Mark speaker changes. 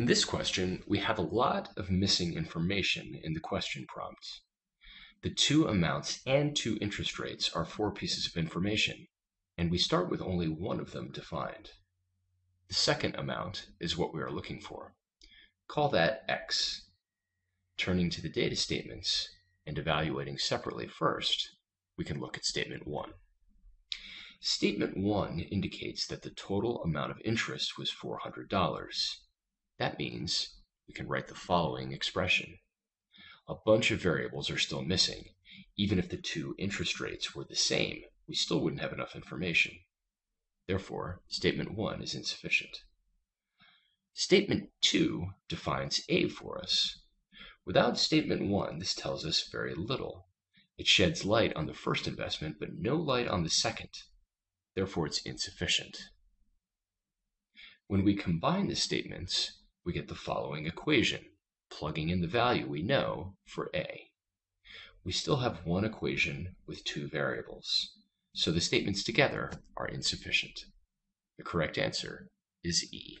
Speaker 1: In this question, we have a lot of missing information in the question prompt. The two amounts and two interest rates are four pieces of information, and we start with only one of them defined. The second amount is what we are looking for. Call that x. Turning to the data statements and evaluating separately first, we can look at statement 1. Statement 1 indicates that the total amount of interest was $400. That means we can write the following expression. A bunch of variables are still missing. Even if the two interest rates were the same, we still wouldn't have enough information. Therefore, statement 1 is insufficient. Statement 2 defines A for us. Without statement 1, this tells us very little. It sheds light on the first investment, but no light on the second. Therefore, it's insufficient. When we combine the statements, we get the following equation, plugging in the value we know for A. We still have one equation with two variables, so the statements together are insufficient. The correct answer is E.